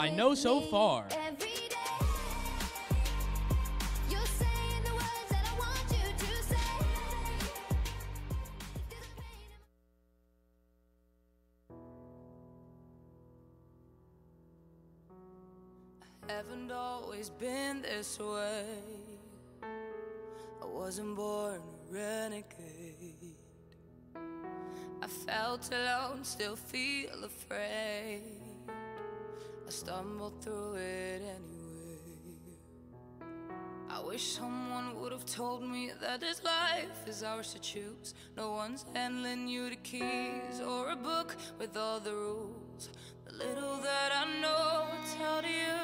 I know so far. Every day, you're saying the words that I want you to say. There's a pain in haven't always been this way. I wasn't born a renegade. I felt alone, still feel afraid. I stumbled through it anyway. I wish someone would have told me that this life is ours to choose. No one's handling you the keys or a book with all the rules. The little that I know, I tell you.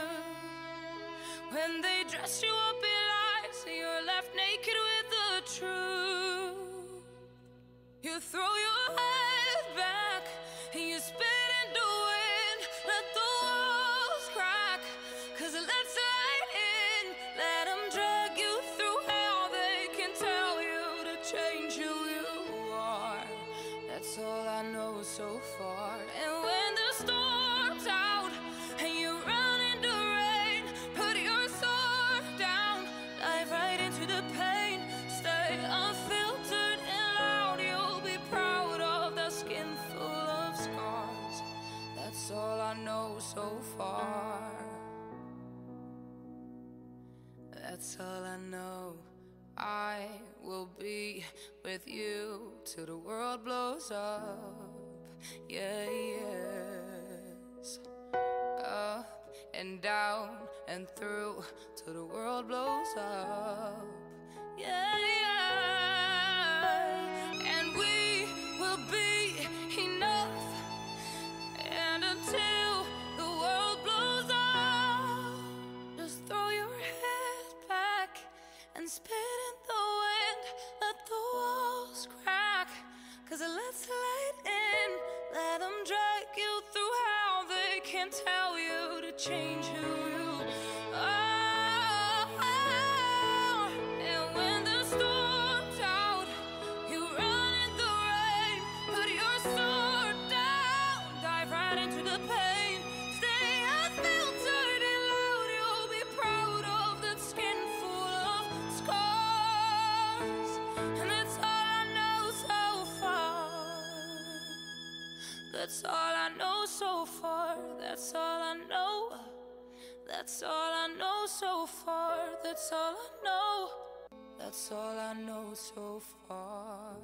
When they dress you up in lies, you're left naked with the truth. You throw so far. And when the storm's out and you run in the rain, put your sword down, dive right into the pain. Stay unfiltered and loud. You'll be proud of that skin full of scars. That's all I know so far. That's all I know. I will be with you till the world blows up. Yeah, yes. Up and down and through till the world blows up. Yeah, yeah. And we will be enough. And until the world blows up, just throw your head back and spit in the wind. Let the walls crack, cause it lets they can tell you to change who you are. And when the storm's out, you run in the rain. Put your sword down, dive right into the pain. Stay unfiltered and loud. You'll be proud of that skin full of scars. And that's all I know so far. That's all know so far. That's all I know. That's all I know so far. That's all I know. That's all I know so far.